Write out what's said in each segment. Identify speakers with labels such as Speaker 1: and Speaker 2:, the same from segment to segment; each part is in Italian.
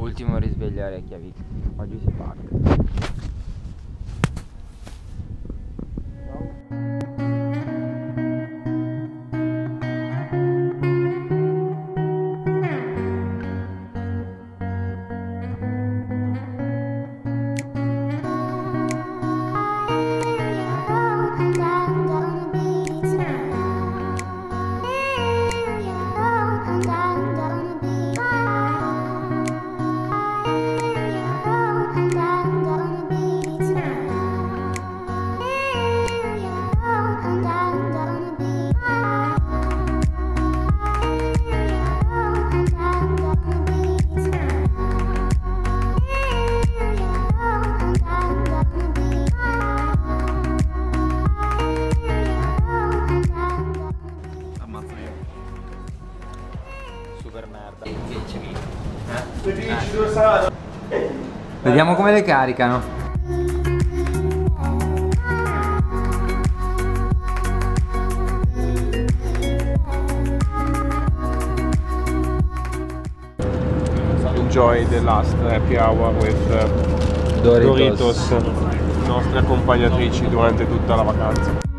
Speaker 1: Ultimo risveglio a Reykjavik. Oggi si parte. Super merda.
Speaker 2: Eh?
Speaker 1: Vediamo come le caricano.
Speaker 3: enjoy the last happy hour with uh,
Speaker 1: Doritos.
Speaker 3: Doritos, nostre accompagnatrici durante tutta la vacanza.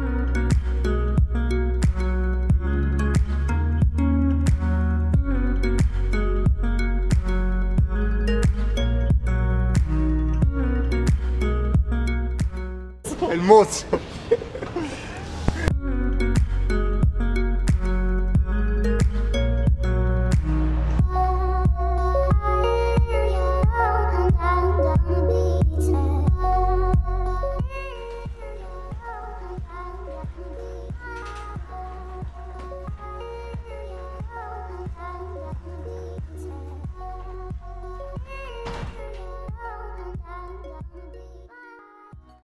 Speaker 3: Ein Muss.